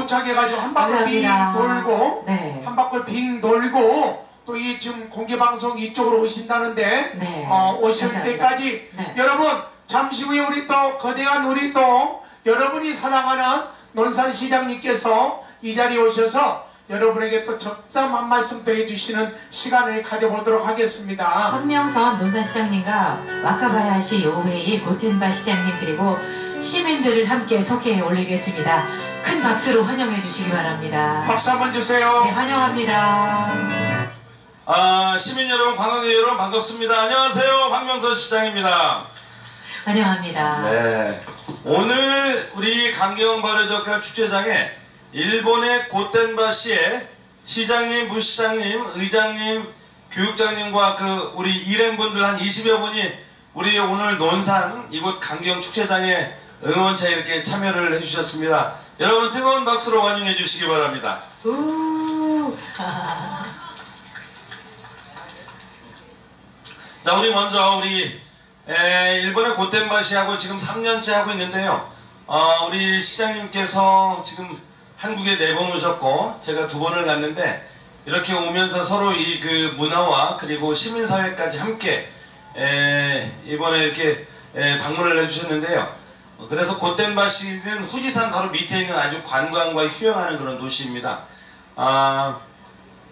도착해가지고 한 바퀴 빙. 돌고 네. 한 바퀴 빙 돌고 또 이 지금 공개 방송 이쪽으로 오신다는데 네. 어, 오실 감사합니다. 때까지 네. 여러분 잠시 후에 우리 또 거대한 우리 또 여러분이 사랑하는 논산시장님께서 이 자리에 오셔서 여러분에게 또 적절한 말씀 도 해주시는 시간을 가져보도록 하겠습니다. 황명선 논산시장님과 와카바야시 요회이 고텐바 시장님 그리고 시민들을 함께 소개해 올리겠습니다. 큰 박수로 환영해 주시기 바랍니다. 박수 한번 주세요. 네, 환영합니다. 아, 시민 여러분, 관광객 여러분 반갑습니다. 안녕하세요. 황명선 시장입니다. 환영합니다. 네. 오늘 우리 강경 발효적할 축제장에 일본의 고텐바시의 시장님, 부시장님, 의장님, 교육장님과 그 우리 일행분들 한 20여 분이 우리 오늘 논산 이곳 강경 축제장에 응원차에 이렇게 참여를 해주셨습니다. 여러분 뜨거운 박수로 환영해 주시기 바랍니다. 자, 우리 먼저 우리 에, 일본의 고텐바시하고 지금 3년째 하고 있는데요. 어, 우리 시장님께서 지금 한국에 네 번 오셨고 제가 두 번을 갔는데 이렇게 오면서 서로 이 그 문화와 그리고 시민사회까지 함께 에, 이번에 이렇게 에, 방문을 해주셨는데요. 어, 그래서 고텐바시는 후지산 바로 밑에 있는 아주 관광과 휴양하는 그런 도시입니다. 아,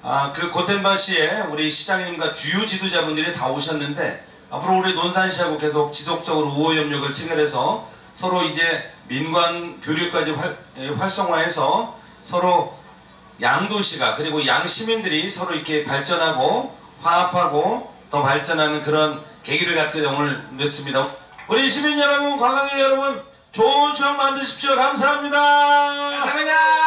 아, 그 고텐바시에 우리 시장님과 주요 지도자분들이 다 오셨는데 앞으로 우리 논산시하고 계속 지속적으로 우호 협력을 체결해서 서로 이제 민관 교류까지 활, 에, 활성화해서 서로 양도시가 그리고 양 시민들이 서로 이렇게 발전하고 화합하고 더 발전하는 그런 계기를 갖게 오늘 냈습니다. 우리 시민 여러분, 관광객 여러분, 좋은 추억 만드십시오. 감사합니다. 감사합니다.